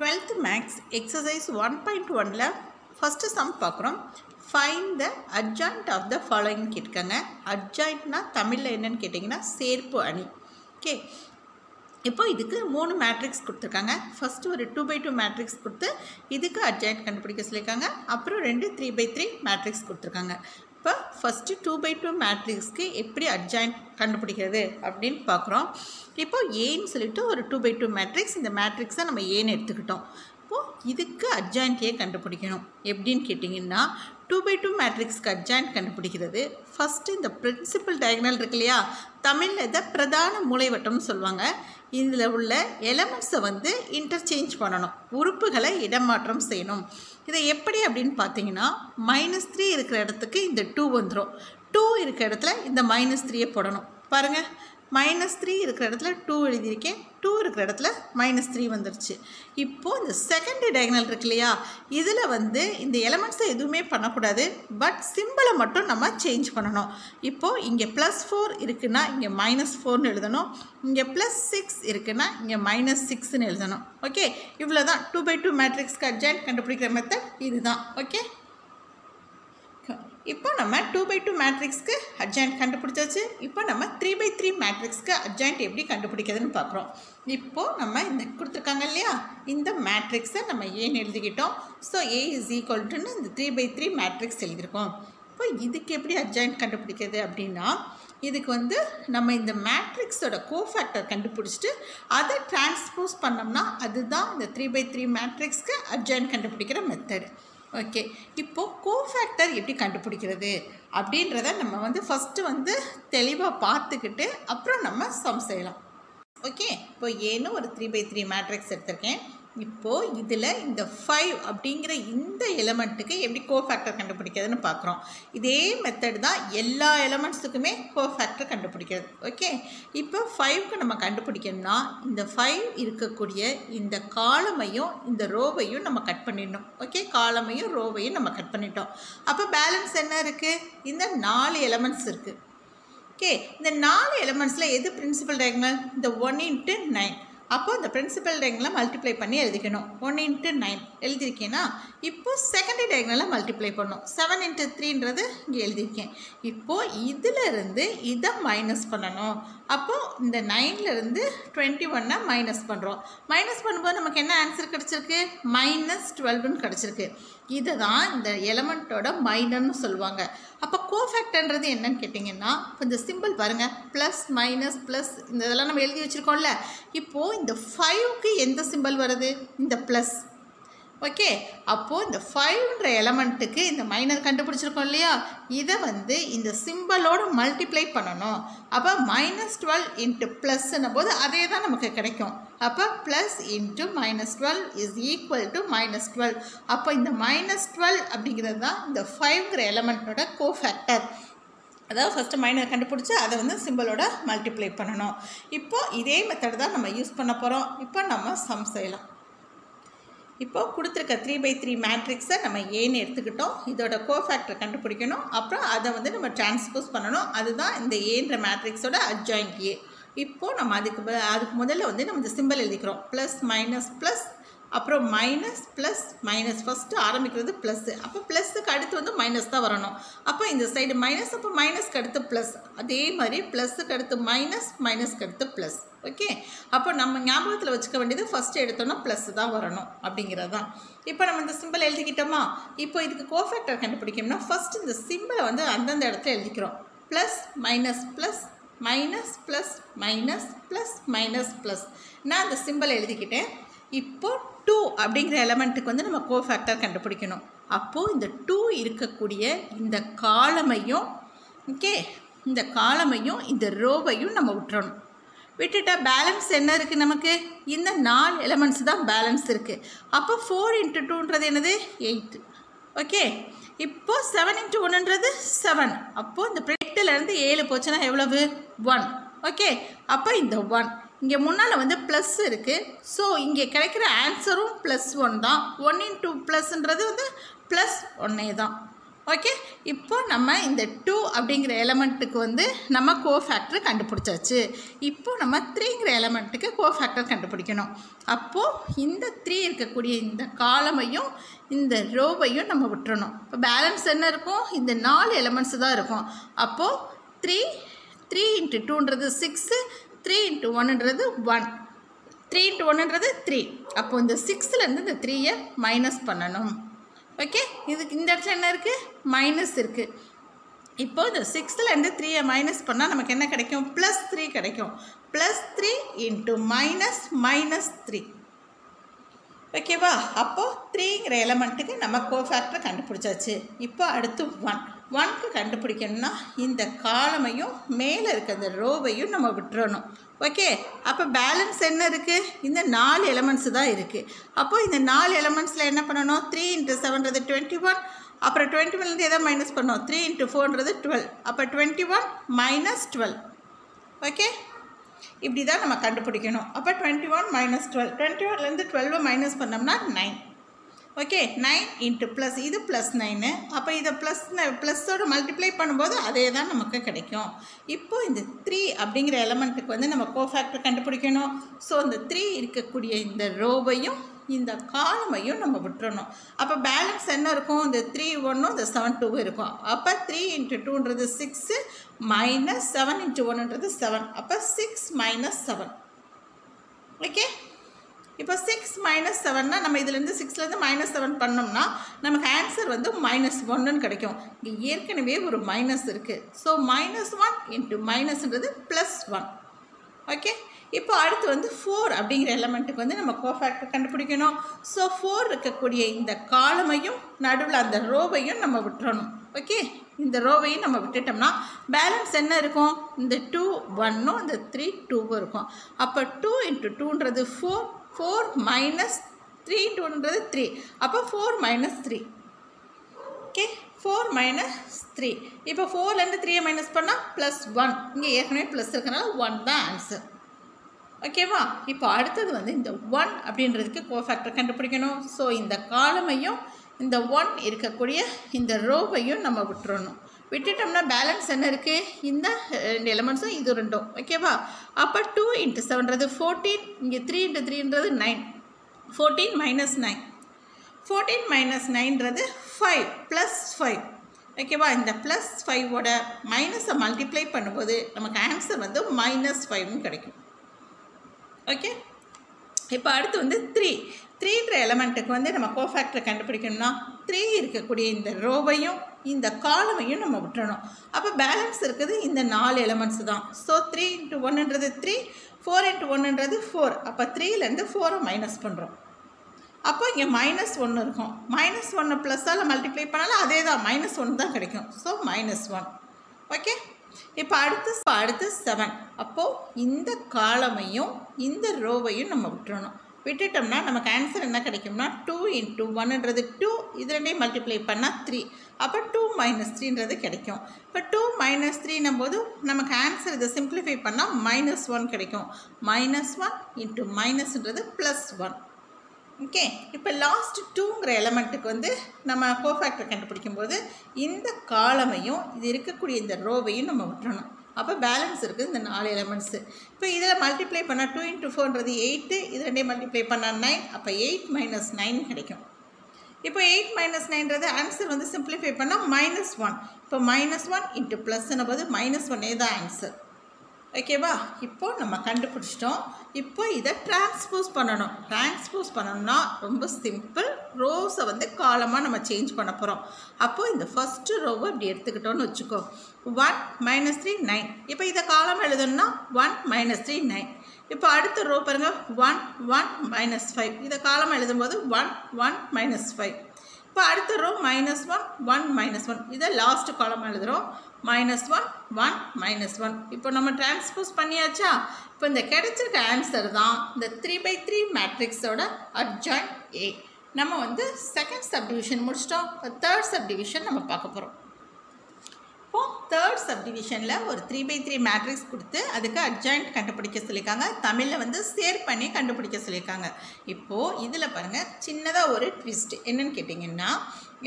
Twelfth maths exercise one point ஒனில் first sum பார்க்குறோம் find the adjoint of the following கேட்காங்க. அட்ஜாயிண்ட்னா தமிழில் என்னன்னு கேட்டிங்கன்னா சேர்ப்பு அணி. ஓகே இப்போ இதுக்கு மூணு மேட்ரிக்ஸ் கொடுத்துருக்காங்க. ஃபஸ்ட்டு ஒரு டூ பை டூ மேட்ரிக்ஸ் கொடுத்து இதுக்கு அட்ஜாயிண்ட் கண்டுபிடிக்க சொல்லியிருக்காங்க. அப்புறம் ரெண்டு த்ரீ பை த்ரீ மேட்ரிக்ஸ் கொடுத்துருக்காங்க. இப்போ ஃபஸ்ட்டு டூ பை டூ மேட்ரிக்ஸ்க்கு எப்படி அட்ஜாயிண்ட் கண்டுபிடிக்கிறது அப்படின்னு பார்க்குறோம். இப்போ ஏன்னு சொல்லிட்டு ஒரு டூ பை டூ மேட்ரிக்ஸ் இந்த மேட்ரிக்ஸை நம்ம ஏன்னு எடுத்துக்கிட்டோம். இப்போது இதுக்கு அட்ஜாயிண்ட் ஏ கண்டுபிடிக்கணும். எப்படின்னு கேட்டிங்கன்னா டூ பை டூ மேட்ரிக்ஸ்க்கு அட்ஜாயின்ட் கண்டுபிடிக்கிறது. ஃபஸ்ட்டு இந்த பிரின்சிபல் டயக்னல் இருக்கு இல்லையா? தமிழில் இதை பிரதான மூளைவட்டம்னு சொல்லுவாங்க. இதில் உள்ள எலமெண்ட்ஸை வந்து இன்டர்சேஞ்ச் பண்ணணும். உறுப்புகளை இடமாற்றம் செய்யணும். இதை எப்படி அப்படின்னு பார்த்தீங்கன்னா மைனஸ் த்ரீ இருக்கிற இடத்துக்கு இந்த டூ வந்துடும் டூ இருக்கிற இடத்துல இந்த மைனஸ் த்ரீயை போடணும். பாருங்கள் மைனஸ் த்ரீ இருக்கிற இடத்துல டூ எழுதியிருக்கேன். டூ இருக்கிற இடத்துல மைனஸ் த்ரீ வந்துருச்சு. இப்போது இந்த செகண்ட் டயக்னல் இருக்கு இல்லையா? இதில் வந்து இந்த எலமெண்ட்ஸை எதுவுமே பண்ணக்கூடாது. பட் சிம்பிளை மட்டும் நம்ம சேஞ்ச் பண்ணணும். இப்போது இங்கே ப்ளஸ் ஃபோர் இருக்குன்னா இங்கே மைனஸ் ஃபோர்னு எழுதணும். இங்கே ப்ளஸ் சிக்ஸ் இருக்குன்னா இங்கே மைனஸ் சிக்ஸ்னு எழுதணும். ஓகே இவ்வளோ தான் டூ பை டூ மேட்ரிக்ஸ்க்கு அட்ஜாயின் கண்டுபிடிக்கிற மெத்தட் இதுதான். ஓகே இப்போ நம்ம டூ பை டூ மேட்ரிக்ஸ்க்கு அட்ஜாயிண்ட் கண்டுபிடிச்சாச்சு. இப்போ நம்ம த்ரீ பை த்ரீ மேட்ரிக்ஸ்க்கு அட்ஜாயிண்ட் எப்படி கண்டுபிடிக்கிறதுன்னு பார்க்குறோம். இப்போது நம்ம இந்த கொடுத்துருக்காங்க இல்லையா? இந்த மேட்ரிக்ஸை நம்ம ஏன்னு எழுதிக்கிட்டோம். ஸோ ஏ இஸ் ஈக்குவல்ட்டுன்னு இந்த த்ரீ பை த்ரீ மேட்ரிக்ஸ் எழுதியிருக்கோம். இப்போ இதுக்கு எப்படி அட்ஜாயிண்ட் கண்டுபிடிக்கிறது அப்படின்னா இதுக்கு வந்து நம்ம இந்த மேட்ரிக்ஸோட கோஃபேக்டர் கண்டுபிடிச்சிட்டு அதை டிரான்ஸ்போஸ் பண்ணோம்னா அதுதான் இந்த த்ரீ பை த்ரீ மேட்ரிக்ஸ்க்கு அட்ஜாயிண்ட் கண்டுபிடிக்கிற மெத்தடு ஓகே. இப்போது கோஃபேக்டர் எப்படி கண்டுபிடிக்கிறது? அப்படின்றத நம்ம வந்து ஃபஸ்ட்டு வந்து தெளிவாக பார்த்துக்கிட்டு அப்புறம் நம்ம சம் செய்யலாம். ஓகே. இப்போ ஏன்னு ஒரு த்ரீ பை த்ரீ மேட்ரிக்ஸ் எடுத்திருக்கேன். இப்போது இதில் இந்த ஃபைவ் அப்படிங்கிற இந்த எலமெண்ட்டுக்கு எப்படி கோஃபேக்டர் கண்டுபிடிக்கிறதுன்னு பார்க்குறோம். இதே மெத்தட் தான் எல்லா எலமெண்ட்ஸுக்குமே கோஃபேக்டர் கண்டுபிடிக்கிறது. ஓகே இப்போ ஃபைவ்க்கு நம்ம கண்டுபிடிக்கணும்னா இந்த ஃபைவ் இருக்கக்கூடிய இந்த காலமையும் இந்த ரோவையும் நம்ம கட் பண்ணிடணும். ஓகே காலமையும் ரோவையும் நம்ம கட் பண்ணிட்டோம். அப்போ பேலன்ஸ் என்ன இருக்குது இந்த நாலு எலமெண்ட்ஸ் இருக்குது ஓகே இந்த நாலு எலமெண்ட்ஸில் எது பிரின்சிபல் டயக்னல் இந்த ஒன் இன்ட்டு நைன் அப்போ இந்த பிரின்சிபல் டயக்னலை மல்டிப்ளை பண்ணி எழுதிக்கணும். ஒன் இன்ட்டு நைன் எழுதியிருக்கேன்னா இப்போது செகண்ட் டயக்னலை மல்டிப்ளை பண்ணணும். செவன் இன்ட்டு த்ரீன்றது இங்கே எழுதியிருக்கேன். இப்போது இதிலிருந்து இதை மைனஸ் பண்ணணும். அப்போது இந்த நைன்லேருந்து டுவெண்ட்டி ஒன்னை மைனஸ் பண்ணுறோம் மைனஸ் பண்ணும்போது நமக்கு என்ன ஆன்சர் கிடச்சிருக்கு? மைனஸ் டுவெல்வ்னு கிடச்சிருக்கு. இதை தான் இந்த எலமெண்ட்டோட மைனர்னு சொல்லுவாங்க. அப்போ கோஃபேக்டன்றது என்னன்னு கேட்டிங்கன்னா இப்போ இந்த சிம்பிள் பாருங்கள் ப்ளஸ் மைனஸ் ப்ளஸ் இந்த இதெல்லாம் நம்ம எழுதி வச்சுருக்கோம்ல. இப்போது இந்த ஃபைவ்க்கு எந்த சிம்பிள் வருது? இந்த ப்ளஸ் ஓகே அப்போது இந்த ஃபைவ்ன்ற எலமெண்ட்டுக்கு இந்த மைனர் கண்டுபிடிச்சிருக்கோம் இல்லையா? இதை வந்து இந்த சிம்பிளோடு மல்டிப்ளை பண்ணணும். அப்போ மைனஸ் டுவெல் இன்ட்டு ப்ளஸ்ன்னும் போது அதே தான் நமக்கு கிடைக்கும். அப்போ plus into minus twelve is equal to minus twelve அப்போ இந்த மைனஸ் டுவெல் அப்படிங்கிறது தான் இந்த ஃபைவ்ங்கிற எலமெண்ட்டோட கோஃபேக்டர் அதாவது ஃபஸ்ட்டு மைனர் கண்டுபிடிச்சி அதை வந்து சிம்பிளோட மல்டிப்ளை பண்ணணும். இப்போது இதே மெத்தட் தான் நம்ம யூஸ் பண்ண போகிறோம் இப்போ நம்ம சம் செய்யலாம். இப்போது கொடுத்துருக்க த்ரீ பை த்ரீ மேட்ரிக்ஸை நம்ம ஏன்னு எடுத்துக்கிட்டோம். இதோட கோஃபேக்டர் கண்டுபிடிக்கணும். அப்புறம் அதை வந்து நம்ம டிரான்ஸ்போஸ் பண்ணணும். அதுதான் இந்த ஏன்ற மேட்ரிக்ஸோட அட்ஜாயிண்ட் ஏ இப்போது நம்ம அதுக்கு அதுக்கு முதல்ல வந்து நம்ம இந்த சிம்பிள் எழுதிக்கிறோம். ப்ளஸ் மைனஸ் ப்ளஸ் அப்புறம் மைனஸ் ப்ளஸ் மைனஸ் ஃபஸ்ட்டு ஆரம்பிக்கிறது ப்ளஸ்ஸு அப்போ ப்ளஸ்ஸுக்கு அடுத்து வந்து மைனஸ் தான் வரணும். அப்போ இந்த சைடு மைனஸ் அப்போ மைனஸ்க்கு அடுத்து ப்ளஸ் அதே மாதிரி ப்ளஸ்ஸுக்கு அடுத்து மைனஸ் மைனஸ்க்கு அடுத்து ப்ளஸ் ஓகே அப்போ நம்ம ஞாபகத்தில் வச்சுக்க வேண்டியது ஃபஸ்ட்டு எடுத்தோன்னா ப்ளஸ் தான் வரணும் அப்படிங்கிறது தான் இப்போ நம்ம இந்த சிம்பிள் எழுதிக்கிட்டோமா? இப்போ இதுக்கு கோஃபேக்டர் கண்டுபிடிக்கணும்னா ஃபஸ்ட் இந்த சிம்பிளை வந்து அந்தந்த இடத்துல எழுதிக்கிறோம். Plus minus plus minus plus minus plus minus plus நான் அந்த சிம்பிள் எழுதிக்கிட்டேன். இப்போ டூ அப்படிங்கிற எலமெண்ட்டுக்கு வந்து நம்ம கோஃபேக்டர் கண்டுபிடிக்கணும். அப்போது இந்த டூ இருக்கக்கூடிய இந்த காலமையும் ஓகே இந்த காலமையும் இந்த ரோவையும் நம்ம விட்டுறணும். விட்டுட்டா பேலன்ஸ் என்ன இருக்குது நமக்கு? இந்த நாலு எலமெண்ட்ஸ் தான் பேலன்ஸ் இருக்குது அப்போ ஃபோர் இன்ட்டு டூன்றது என்னது? எயிட்டு ஓகே இப்போது செவன் இன்ட்டு ஒன்றுன்றது செவன் அப்போது இந்த பிரெட்டிலேருந்து ஏழு போச்சுன்னா எவ்வளவு? ஒன் ஓகே அப்போ இந்த ஒன் இங்கே முன்னால் வந்து ப்ளஸ் இருக்குது ஸோ இங்கே கிடைக்கிற ஆன்சரும் ப்ளஸ் ஒன் தான். ஒன் இன் டூ ப்ளஸ்ன்றது வந்து ப்ளஸ் ஒன்னே தான். ஓகே இப்போ நம்ம இந்த டூ அப்படிங்கிற எலமெண்ட்டுக்கு வந்து நம்ம கோ ஃபேக்டர் கண்டுபிடிச்சாச்சு. இப்போ நம்ம த்ரீங்கிற எலமெண்ட்டுக்கு கோ ஃபேக்டர் கண்டுபிடிக்கணும். அப்போது இந்த த்ரீ இருக்கக்கூடிய இந்த காலமையும் இந்த ரோவையும் நம்ம விட்டுறணும். இப்போ பேலன்ஸ் என்ன இருக்கும்? இந்த நாலு எலமெண்ட்ஸ் தான் இருக்கும். அப்போது த்ரீ த்ரீ இன்ட்டு டூன்றது சிக்ஸு த்ரீ இன்ட்டு ஒன்னுன்றது ஒன் த்ரீ இன்ட்டு ஒன்றுன்றது த்ரீ அப்போது இந்த சிக்ஸ்லேருந்து இந்த த்ரீயை மைனஸ் பண்ணணும். ஓகே இதுக்கு இந்த இடத்துல என்ன இருக்குது மைனஸ் இருக்குது இப்போ இந்த சிக்ஸ்த்துலேருந்து த்ரீயை மைனஸ் பண்ணால் நமக்கு என்ன கிடைக்கும்? ப்ளஸ் த்ரீ கிடைக்கும். Plus three into minus minus three ஓகேவா அப்போது த்ரீங்கிற எலமெண்ட்டுக்கு நம்ம கோஃபேக்டரை கண்டுபிடிச்சாச்சு. இப்போ அடுத்து ஒன் ஒன்க்கு கண்டுபிடிக்கணும்னா இந்த காலமையும் மேலே இருக்க அந்த ரோவையும் நம்ம விட்டுறணும். ஓகே? அப்போ பேலன்ஸ் என்ன இருக்குது இந்த நாலு எலமெண்ட்ஸ் தான் இருக்குது அப்போது இந்த நாலு எலமெண்ட்ஸில் என்ன பண்ணணும்? த்ரீ இன்ட்டு செவன்றது டுவெண்ட்டி ஒன் அப்புறம் டுவெண்ட்டி ஒன்லேருந்து எதாவது மைனஸ் பண்ணோம் த்ரீ இன்ட்டு ஃபோர்ன்றது டுவெல் அப்போ twenty one minus twelve okay? இப்படி தான் நம்ம கண்டுபிடிக்கணும். அப்போ twenty one minus twelve twenty ஒன்லேருந்து டுவெல்வை மைனஸ் பண்ணோம்னா nine okay nine into plus இது ப்ளஸ் நைனு அப்போ இதை ப்ளஸ் ப்ளஸ்ஸோட மல்டிப்ளை பண்ணும்போது அதே தான் நமக்கு கிடைக்கும். இப்போது இந்த த்ரீ அப்படிங்கிற எலமெண்ட்டுக்கு வந்து நம்ம கோஃபேக்டர் கண்டுபிடிக்கணும். ஸோ இந்த த்ரீ இருக்கக்கூடிய இந்த ரோவையும் இந்த காலமையும் நம்ம விட்டுறணும். அப்போ பேலன்ஸ் என்ன இருக்கும்? இந்த த்ரீ ஒன்றும் இந்த செவன் டூ இருக்கும். அப்போ த்ரீ இன்ட்டு டூன்றது சிக்ஸு மைனஸ் செவன் இன்ட்டு ஒன்றுன்றது செவன் அப்போ சிக்ஸ் மைனஸ் செவன் ஓகே இப்போ சிக்ஸ் மைனஸ் செவன்னா நம்ம இதுலேருந்து சிக்ஸ்லேருந்து மைனஸ் செவன் பண்ணோம்னா நமக்கு ஆன்சர் வந்து மைனஸ் ஒன்றுன்னு கிடைக்கும். இங்கே ஏற்கனவே ஒரு மைனஸ் இருக்குது ஸோ மைனஸ் ஒன் இன்ட்டு மைனஸ்ன்றது ப்ளஸ் ஒன் ஓகே இப்போ அடுத்து வந்து ஃபோர் அப்படிங்கிற எலமெண்ட்டுக்கு வந்து நம்ம கோஃபேக்டர் கண்டுபிடிக்கணும். ஸோ ஃபோர் இருக்கக்கூடிய இந்த காலமையும் நடுவில் அந்த ரோவையும் நம்ம விட்டுறணும். ஓகே இந்த ரோவையும் நம்ம விட்டுட்டோம்னா பேலன்ஸ் என்ன இருக்கும்? இந்த டூ ஒன்னும் இந்த த்ரீ டூவும் இருக்கும். அப்போ டூ இன்ட்டு டூன்றது ஃபோர் ஃபோர் மைனஸ் த்ரீ டூன்றது த்ரீ அப்போ four minus three okay four minus three இப்போ ஃபோர்லேருந்து த்ரீயை மைனஸ் பண்ணால் ப்ளஸ் ஒன் இங்கே ஏற்கனவே ப்ளஸ் இருக்கனால ஒன் தான் ஆன்சர் ஓகேவா இப்போ அடுத்தது வந்து இந்த ஒன் அப்படின்றதுக்கு கோஃபேக்டர் கண்டுபிடிக்கணும். ஸோ இந்த காலமையும் இந்த ஒன் இருக்கக்கூடிய இந்த ரோவையும் நம்ம விட்டுறணும். விட்டுட்டோம்னா பேலன்ஸ் என்ன இருக்குது இந்த ரெண்டு எலமெண்ட்ஸும் இது ரெண்டும். ஓகேவா அப்போ டூ இன்ட்டு செவன்றது ஃபோர்டீன் இங்கே three into த்ரீன்றது nine fourteen minus nine fourteen minus நைன்றது five plus five ஓகேவா இந்த ப்ளஸ் ஃபைவோட மைனஸை மல்டிப்ளை பண்ணும்போது நமக்கு ஆன்சர் வந்து மைனஸ் ஃபைவ்னு கிடைக்கும். ஓகே இப்போ அடுத்து வந்து த்ரீ த்ரீன்ற எலமெண்ட்டுக்கு வந்து நம்ம கோஃபேக்டரை கண்டுபிடிக்கணும்னா த்ரீ இருக்கக்கூடிய இந்த ரோவையும் இந்த காலமையும் நம்ம விட்டுறணும். அப்போ பேலன்ஸ் இருக்குது இந்த நாலு எலமெண்ட்ஸ் தான். ஸோ த்ரீ இன்ட்டு ஒன்றுன்றது த்ரீ ஃபோர் இன்ட்டு ஒன்றுன்றது ஃபோர் அப்போ த்ரீலேருந்து ஃபோரை மைனஸ் பண்ணுறோம் அப்போ இங்கே மைனஸ் ஒன்று இருக்கும். மைனஸ் ஒன்று ப்ளஸ்ஸால் மல்டிப்ளை பண்ணாலும் அதே தான். மைனஸ் ஒன் தான் கிடைக்கும். ஸோ மைனஸ் ஒன் ஓகே இப்போ அடுத்து அடுத்து செவன் அப்போது இந்த காலமையும் இந்த ரோவையும் நம்ம விட்டுறணும். விட்டுட்டோம்னா நமக்கு ஆன்சர் என்ன கிடைக்கும்னா டூ இன்ட்டு ஒன்னுன்றது டூ இது ரெண்டையும் மல்டிப்ளை பண்ணால் த்ரீ அப்போ டூ மைனஸ் த்ரீன்றது கிடைக்கும். இப்போ டூ மைனஸ் த்ரீனும் போது நமக்கு ஆன்சர் இதை சிம்பிளிஃபை பண்ணால் மைனஸ் ஒன் கிடைக்கும். மைனஸ் ஒன் இன்ட்டு மைனஸ்ன்றது ப்ளஸ் ஒன் ஓகே இப்போ லாஸ்ட் டூங்கிற எலமெண்ட்டுக்கு வந்து நம்ம கோஃபேக்டர் கண்டுபிடிக்கும் போது இந்த காலமையும் இது இருக்கக்கூடிய இந்த ரோவையும் நம்ம விட்டுறணும். அப்போ பேலன்ஸ் இருக்குது இந்த நாலு எலமெண்ட்ஸு இப்போ இதில் மல்டிப்ளை பண்ணால் டூ இன்ட்டு ஃபோர்ன்றது எயிட்டு இது ரெண்டே மல்டிப்ளை பண்ணால் நைன் அப்போ எயிட் மைனஸ் நைன் கிடைக்கும். இப்போ எயிட் மைனஸ் நைன்றது ஆன்சர் வந்து சிம்பிளிஃபை பண்ணால் மைனஸ் ஒன் இப்போ மைனஸ் ஒன் இன்ட்டு ப்ளஸ்ன்னு போது மைனஸ் ஒன்னே தான் ஆன்சர் ஓகேவா இப்போ நம்ம கண்டுபிடிச்சிட்டோம். இப்போ இதை டிரான்ஸ்போஸ் பண்ணணும். டிரான்ஸ்போஸ் பண்ணணும்னா ரொம்ப சிம்பிள் ரோஸை வந்து காலமாக நம்ம சேஞ்ச் பண்ண போகிறோம் அப்போது இந்த ஃபஸ்ட்டு ரோவை இப்படி எடுத்துக்கிட்டோன்னு வச்சுக்கோ. ஒன் மைனஸ் த்ரீ நைன் இப்போ இதை காலம் எழுதணும்னா ஒன் மைனஸ் த்ரீ நைன் இப்போ அடுத்த ரோ பாருங்கள் ஒன் ஒன் மைனஸ் ஃபைவ் இதை காலமாக எழுதும்போது ஒன் ஒன் மைனஸ் ஃபைவ் இப்போ அடுத்த row minus one one minus one இதை லாஸ்ட்டு காலமாக எழுதுகிறோம் minus one one minus one இப்போ நம்ம டிரான்ஸ்போஸ் பண்ணியாச்சா? இப்போ இந்த கிடைச்சிருக்க ஆன்சர் தான் இந்த த்ரீ பை த்ரீ மேட்ரிக்ஸோட அட்ஜாயின் ஏ நம்ம வந்து செகண்ட் சப்டிவிஷன் முடிச்சிட்டோம். தேர்ட் சப்டிவிஷன் நம்ம பார்க்க போகிறோம் இப்போது தேர்ட் சப்டிவிஷனில் ஒரு த்ரீ பை த்ரீ மேட்ரிக்ஸ் கொடுத்து அதுக்கு அட்ஜாயிண்ட் கண்டுபிடிக்க சொல்லியிருக்காங்க. தமிழில் வந்து சேர் பண்ணி கண்டுபிடிக்க சொல்லியிருக்காங்க. இப்போது இதில் பாருங்கள் சின்னதாக ஒரு ட்விஸ்ட் என்னன்னு கேட்டிங்கன்னா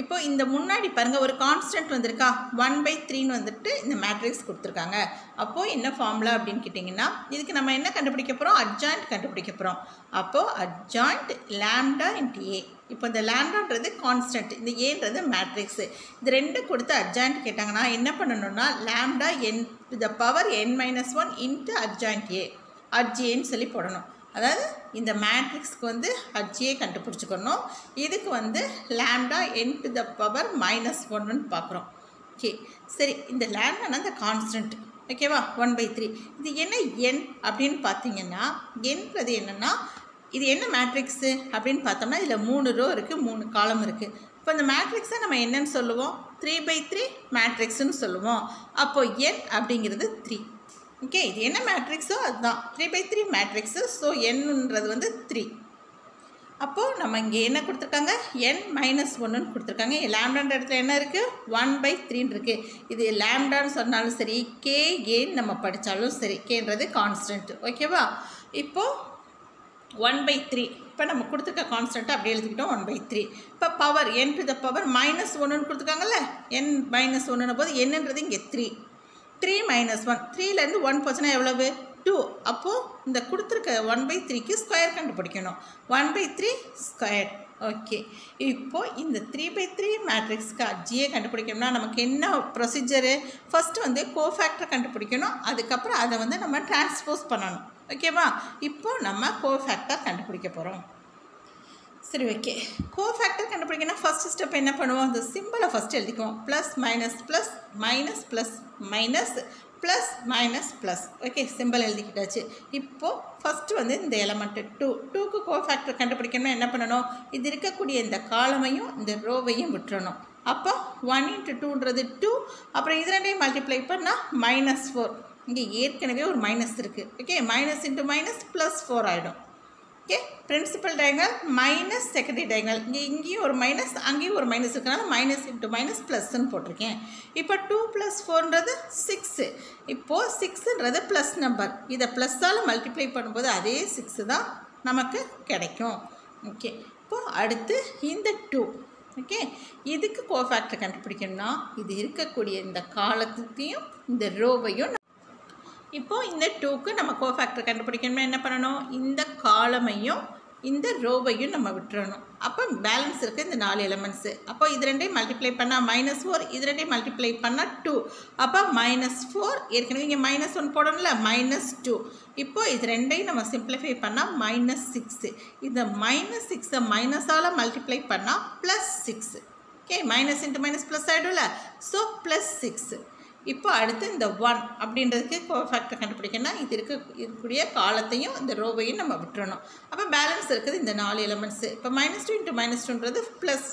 இப்போ இந்த முன்னாடி பாருங்கள் ஒரு கான்ஸ்டன்ட் வந்திருக்கா? ஒன் பை த்ரீன்னு வந்துட்டு இந்த மேட்ரிக்ஸ் கொடுத்துருக்காங்க. அப்போது என்ன ஃபார்முலா அப்படின்னு கேட்டிங்கன்னா இதுக்கு நம்ம என்ன கண்டுபிடிக்க போகிறோம் அட்ஜாயிண்ட் கண்டுபிடிக்க போகிறோம் அப்போது அட்ஜாயிண்ட் லேம்டா இன்ட்டு ஏ இப்போ இந்த லேம்டான்றது கான்ஸ்டன்ட் இந்த ஏன்றது மேட்ரிக்ஸு இது ரெண்டு கொடுத்து அட்ஜாயிண்ட் கேட்டாங்கன்னா என்ன பண்ணணும்னா lambda n the power n minus one into adjoint A அட்ஜேன்னு சொல்லி போடணும். அதாவது இந்த மேட்ரிக்ஸ்க்கு வந்து அஜ்ஜியே கண்டுபிடிச்சிக்கணும். இதுக்கு வந்து lambda n to the power minus ஒன்னு பார்க்குறோம். ஓகே சரி இந்த லேம்டானா இந்த கான்ஸ்டன்ட் ஓகேவா ஒன் பை த்ரீ இது என்ன என் அப்படின்னு பார்த்தீங்கன்னா என்றது என்னென்னா இது என்ன மேட்ரிக்ஸு அப்படின்னு பார்த்தோம்னா இதில் மூணு ரோ இருக்குது மூணு காலம் இருக்குது இப்போ இந்த மேட்ரிக்ஸை நம்ம என்னன்னு சொல்லுவோம்? த்ரீ பை த்ரீ மேட்ரிக்ஸ்னு சொல்லுவோம். அப்போது என் அப்படிங்கிறது த்ரீ ஓகே இது என்ன மேட்ரிக்ஸோ அதுதான். Three by three matrix so என்னன்றது வந்து த்ரீ அப்போது நம்ம இங்கே என்ன கொடுத்துருக்காங்க? என் மைனஸ் ஒன்றுன்னு கொடுத்துருக்காங்க. லேம்டான்ற இடத்துல என்ன இருக்குது ஒன் பை த்ரீன்னு இருக்குது இது லேம்டான்னு சொன்னாலும் சரி கே ஏன்னு நம்ம படித்தாலும் சரி கேன்றது கான்ஸ்டன்ட் ஓகேவா இப்போது ஒன் பை த்ரீ இப்போ நம்ம கொடுத்துருக்க கான்ஸ்டன்ட்டை அப்படியே எழுதிக்கிட்டோம் ஒன் பை த்ரீ இப்போ power n to the power minus ஒன்றுன்னு கொடுத்துருக்காங்கல்ல? என் மைனஸ் ஒன்றுன்னு போது என்னன்றது இங்கே த்ரீ த்ரீ மைனஸ் ஒன் த்ரீலேருந்து ஒன் போச்சுன்னா எவ்வளவு? டூ அப்போது இந்த கொடுத்துருக்க ஒன் பை த்ரீக்கு ஸ்கொயர் கண்டுபிடிக்கணும். One by three square okay இப்போது இந்த த்ரீ பை த்ரீ மேட்ரிக்ஸ்க்கு அஜியை கண்டுபிடிக்கணும்னா நமக்கு என்ன ப்ரொசீஜரு ஃபஸ்ட்டு வந்து கோஃபேக்டர் கண்டுபிடிக்கணும். அதுக்கப்புறம் அதை வந்து நம்ம டிரான்ஸ்போஸ் பண்ணணும். ஓகேவா இப்போது நம்ம கோஃபேக்டர் கண்டுபிடிக்க போகிறோம் சரி ஓகே கோ ஃபேக்டர் கண்டுபிடிக்கணும் ஃபஸ்ட்டு ஸ்டெப் என்ன பண்ணுவோம்? அந்த சிம்பிளை first எழுதிக்குவோம். Plus minus plus minus plus minus plus minus plus okay symbol எழுதிக்கிட்டாச்சு. இப்போது ஃபஸ்ட்டு வந்து இந்த எலமெண்ட்டு டூ டூக்கு கோ ஃபேக்டர் கண்டுபிடிக்கணும்னா என்ன பண்ணணும்? இது இருக்கக்கூடிய இந்த காலமையும் இந்த ரோவையும் விட்டுறணும். அப்போ ஒன் இன்ட்டு டூன்றது டூ அப்புறம் இது ரெண்டையும் மல்டிப்ளை பண்ணால் மைனஸ் ஃபோர் இங்கே ஏற்கனவே ஒரு மைனஸ் இருக்குது okay minus into minus plus four ஆகிடும் okay principal diagonal minus secondary diagonal இங்கே இங்கேயும் ஒரு மைனஸ் அங்கேயும் ஒரு மைனஸ் இருக்கனால மைனஸ் இன்ட்டு மைனஸ் ப்ளஸ்ன்னு போட்டிருக்கேன். இப்போ டூ ப்ளஸ் ஃபோர்ன்றது சிக்ஸு இப்போது சிக்ஸுன்றது ப்ளஸ் நம்பர் இதை ப்ளஸ்ஸால் மல்டிப்ளை பண்ணும்போது அதே சிக்ஸு தான் நமக்கு கிடைக்கும். ஓகே இப்போது அடுத்து இந்த டூ ஓகே இதுக்கு கோஃபேக்டர் கண்டுபிடிக்கணும்னா இது இருக்கக்கூடிய இந்த காலத்துக்கையும் இந்த ரோவையும் இப்போது இந்த டூக்கு நம்ம கோஃபேக்டர் கண்டுபிடிக்கணும்னா என்ன பண்ணணும்? இந்த காலமையும் இந்த ரோவையும் நம்ம விட்டுறணும். அப்போ பேலன்ஸ் இருக்குது இந்த நாலு எலமெண்ட்ஸு அப்போ இது ரெண்டையும் மல்டிப்ளை பண்ணால் மைனஸ் ஃபோர் இது ரெண்டையும் மல்டிப்ளை பண்ணால் டூ அப்போ மைனஸ் ஃபோர் ஏற்கனவே இங்கே மைனஸ் ஒன் போடணும்ல மைனஸ் டூ இப்போது இது ரெண்டையும் நம்ம சிம்பிளிஃபை பண்ணால் மைனஸ் சிக்ஸு இந்த மைனஸ் சிக்ஸை மைனஸால் மல்டிப்ளை பண்ணால் plus six okay minus into minus plus ஆகிடும்ல so plus six இப்போ அடுத்து இந்த ஒன் அப்படின்றதுக்கு ஃபேக்டர் கண்டுபிடிக்கணும்னா இது இருக்க இருக்கக்கூடிய காலத்தையும் இந்த ரோவையும் நம்ம விட்டுறணும். அப்போ பேலன்ஸ் இருக்குது இந்த நாலு எலமெண்ட்ஸு இப்போ மைனஸ் டூ இன்ட்டு மைனஸ் டூன்றது ப்ளஸ்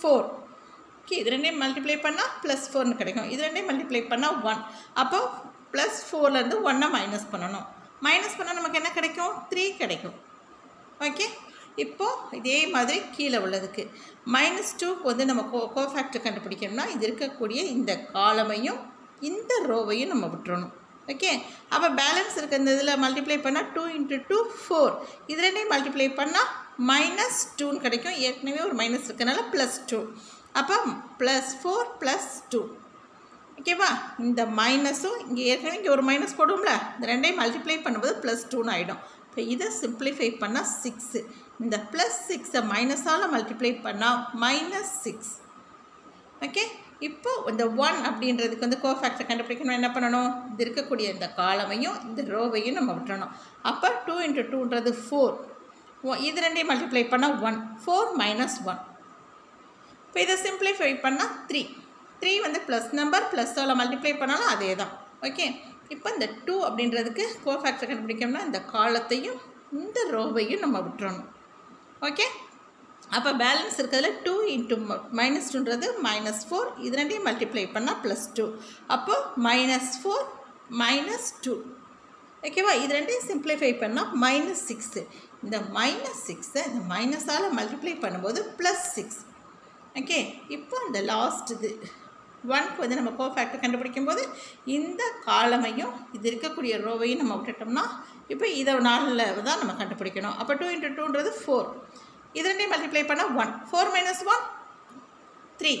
ஃபோர் ஓகே இது ரெண்டையும் மல்டிப்ளை பண்ணால் ப்ளஸ் ஃபோர்னு கிடைக்கும். இது ரெண்டையும் மல்டிப்ளை பண்ணால் ஒன் அப்போ ப்ளஸ் ஃபோர்லேருந்து ஒன்னை மைனஸ் பண்ணணும். மைனஸ் பண்ணால் நமக்கு என்ன கிடைக்கும்? த்ரீ கிடைக்கும். ஓகே இப்போது இதே மாதிரி கீழே உள்ளதுக்கு. மைனஸ் டூக்கு வந்து நம்ம கோ கோஃபேக்டர் கண்டுபிடிக்கணும்னா இது இருக்கக்கூடிய இந்த காலமையும் இந்த ரோவையும் நம்ம விட்டுறணும். ஓகே அப்போ பேலன்ஸ் இருக்க இந்த இதில் மல்டிப்ளை பண்ணால் டூ இன்ட்டு டூ ஃபோர் இது ரெண்டையும் மல்டிப்ளை பண்ணால் மைனஸ் டூன்னு கிடைக்கும். ஏற்கனவே ஒரு மைனஸ் இருக்கனால ப்ளஸ் டூ அப்போ ப்ளஸ் ஃபோர் ப்ளஸ் டூ ஓகேவா இந்த மைனஸும் இங்கே ஏற்கனவே இங்கே ஒரு மைனஸ் போடுவோம்ல. இந்த ரெண்டையும் மல்டிப்ளை பண்ணும்போது ப்ளஸ் டூன்னு ஆகிடும் இப்போ இதை சிம்பிளிஃபை பண்ணால் சிக்ஸு இந்த ப்ளஸ் சிக்ஸை மைனஸால் மல்டிப்ளை பண்ணால் மைனஸ் சிக்ஸ் ஓகே இப்போ இந்த ஒன் அப்படின்றதுக்கு வந்து கோஃபேக்டர் கண்டுபிடிக்கணும். என்ன பண்ணணும்? இது இருக்கக்கூடிய இந்த காலமையும் இந்த ரோவையும் நம்ம விட்டுறணும். அப்போ டூ இன்ட்டு டூன்றது ஃபோர் இது ரெண்டையும் மல்டிப்ளை பண்ணால் ஒன் ஃபோர் மைனஸ் ஒன் இப்போ இதை சிம்பிளிஃபை பண்ணால் த்ரீ த்ரீ வந்து ப்ளஸ் நம்பர் ப்ளஸ்ஸால் மல்டிப்ளை பண்ணாலும் அதே தான் ஓகே இப்போ இந்த டூ அப்படின்றதுக்கு கோஃபேக்டர் கண்டுபிடிக்கணும்னா இந்த காலத்தையும் இந்த ரோவையும் நம்ம விட்டுறணும். ஓகே அப்போ பேலன்ஸ் இருக்கிறதுல டூ இன்ட்டு மைனஸ் டூன்றது மைனஸ் ஃபோர் இது ரெண்டையும் மல்டிப்ளை பண்ணால் ப்ளஸ் டூ அப்போ மைனஸ் ஃபோர் மைனஸ் டூ ஓகேவா இது ரெண்டையும் சிம்பிளிஃபை பண்ணால் மைனஸ் சிக்ஸு இந்த மைனஸ் சிக்ஸை இந்த மைனஸால் மல்டிப்ளை பண்ணும்போது ப்ளஸ் சிக்ஸ் ஓகே இப்போ இந்த லாஸ்ட் இது. ஒன்க்கு வந்து நம்ம கோஃபேக்டர் கண்டுபிடிக்கும் போது இந்த காலமையும் இது இருக்கக்கூடிய ரோவையும் நம்ம விட்டுட்டோம்னா இப்போ இதை நாளில் தான் நம்ம கண்டுபிடிக்கணும். அப்போ டூ இன்ட்டு டூன்றது ஃபோர் இது ரெண்டையும் மல்டிப்ளை பண்ணால் one four minus one three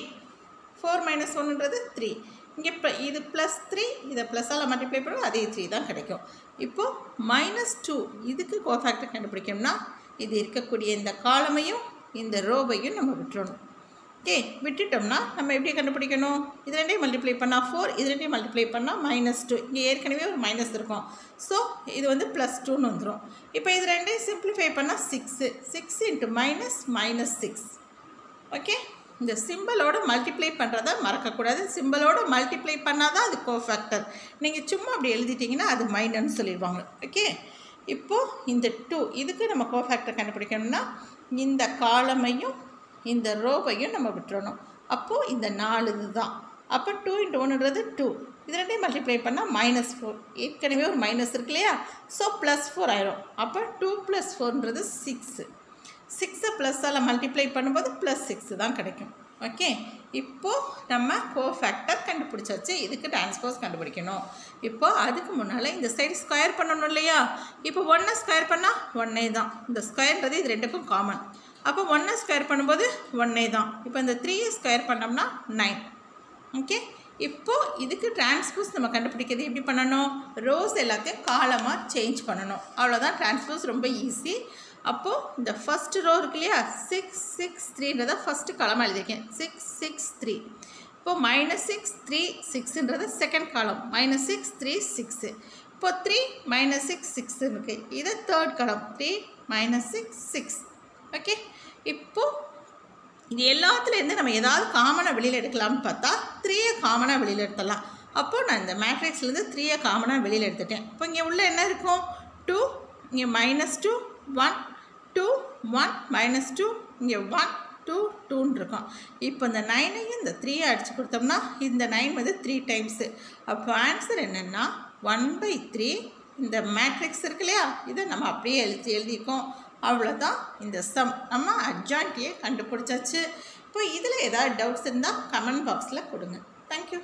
four minus ஒன்றுன்றது three இங்கே இப்போ இது ப்ளஸ் த்ரீ இதை ப்ளஸ்ஸால் மல்டிப்ளை பண்ணுவோம் அதே த்ரீ தான் கிடைக்கும். இப்போது மைனஸ் டூ இதுக்கு கோஃபேக்டர் கண்டுபிடிக்கணும்னா இது இருக்கக்கூடிய இந்த காலமையும் இந்த ரோவையும் நம்ம விட்டுறணும். ஓகே விட்டுட்டோம்னா நம்ம எப்படி கண்டுபிடிக்கணும்? இது ரெண்டையும் மல்டிப்ளை பண்ணால் ஃபோர் இது ரெண்டையும் மல்டிப்ளை பண்ணால் மைனஸ் டூ இங்கே ஏற்கனவே ஒரு மைனஸ் இருக்கும். ஸோ இது வந்து ப்ளஸ் டூன்னு வந்துடும் இப்போ இது ரெண்டையும் சிம்பிளிஃபை பண்ணால் six six into minus minus six okay இந்த சிம்பிளோட மல்டிப்ளை பண்ணுறத மறக்கக்கூடாது. சிம்பிளோட மல்டிப்ளை பண்ணால் தான் அது கோஃபேக்டர் நீங்கள் சும்மா அப்படி எழுதிட்டிங்கன்னா அது மைனன்னு சொல்லிடுவாங்க. ஓகே இப்போது இந்த டூ இதுக்கு நம்ம கோஃபேக்டர் கண்டுபிடிக்கணும்னா இந்த காலமையும் இந்த ரோவையும் நம்ம விட்டுறணும். அப்போது இந்த நாலு இது தான். அப்போ டூ இன்ட்டு ஒன்றுன்றது டூ இது ரெண்டையும் மல்டிப்ளை பண்ணால் மைனஸ் ஃபோர் ஏற்கனவே ஒரு மைனஸ் இருக்கு இல்லையா? ஸோ ப்ளஸ் ஃபோர் ஆயிரும். அப்போ டூ ப்ளஸ் ஃபோர்ன்றது சிக்ஸு சிக்ஸை ப்ளஸ்ஸால் மல்டிப்ளை பண்ணும்போது ப்ளஸ் சிக்ஸு தான் கிடைக்கும். ஓகே இப்போது நம்ம கோ ஃபேக்டர் கண்டுபிடிச்சாச்சு. இதுக்கு டிரான்ஸ்போஸ் கண்டுபிடிக்கணும். இப்போது அதுக்கு முன்னால் இந்த சைடு ஸ்கொயர் பண்ணணும் இல்லையா? இப்போ ஒன்றை ஸ்கொயர் பண்ணால் ஒன்னே தான். இந்த ஸ்கொயர்ன்றது இது ரெண்டுக்கும் காமன் அப்போ ஒன்றை ஸ்கொயர் பண்ணும்போது ஒன்னே தான். இப்போ இந்த த்ரீயை ஸ்கொயர் பண்ணோம்னா நைன் ஓகே இப்போது இதுக்கு டிரான்ஸ்போஸ் நம்ம கண்டுபிடிக்கிறது எப்படி பண்ணணும்? ரோஸ் எல்லாத்தையும் காலமாக சேஞ்ச் பண்ணணும். அவ்வளோதான் டிரான்ஸ்போஸ் ரொம்ப ஈஸி அப்போது இந்த ஃபஸ்ட் ரோ இருக்கு இல்லையா? சிக்ஸ் சிக்ஸ் த்ரீன்றதை ஃபஸ்ட்டு காலமாக எழுதியிருக்கேன். சிக்ஸ் சிக்ஸ் த்ரீ இப்போது minus six three சிக்ஸுன்றது second column minus six three six இப்போ த்ரீ மைனஸ் சிக்ஸ் சிக்ஸ் இருக்குது இது third column three minus six six okay இப்போது இது எல்லாத்துலேருந்து நம்ம ஏதாவது காமனாக வெளியில் எடுக்கலாம்னு பார்த்தா த்ரீயை காமனாக வெளியில் எடுத்துடலாம். அப்போது நான் இந்த மேட்ரிக்ஸ்லேருந்து த்ரீயை காமனாக வெளியில் எடுத்துட்டேன். இப்போ இங்கே உள்ள என்ன இருக்கும்? டூ இங்கே minus two one two one minus two இங்கே ஒன் டூ டூன்னு இருக்கும். இப்போ இந்த நைனையும் இந்த த்ரீயை அடித்து கொடுத்தோம்னா இந்த நைன் வந்து த்ரீ டைம்ஸு அப்போ ஆன்சர் என்னென்னா ஒன் பை த்ரீ இந்த மேட்ரிக்ஸ் இருக்கு இல்லையா? இதை நம்ம அப்படியே எழுதி எழுதியிருக்கோம் அவ்வளோதான் இந்த சம் நம்ம அட்ஜாயிண்டியை கண்டுபிடிச்சாச்சு. இப்போ இதில் ஏதாவது டவுட்ஸ் இருந்தால் கமெண்ட் பாக்ஸில் கொடுங்க. தேங்க்யூ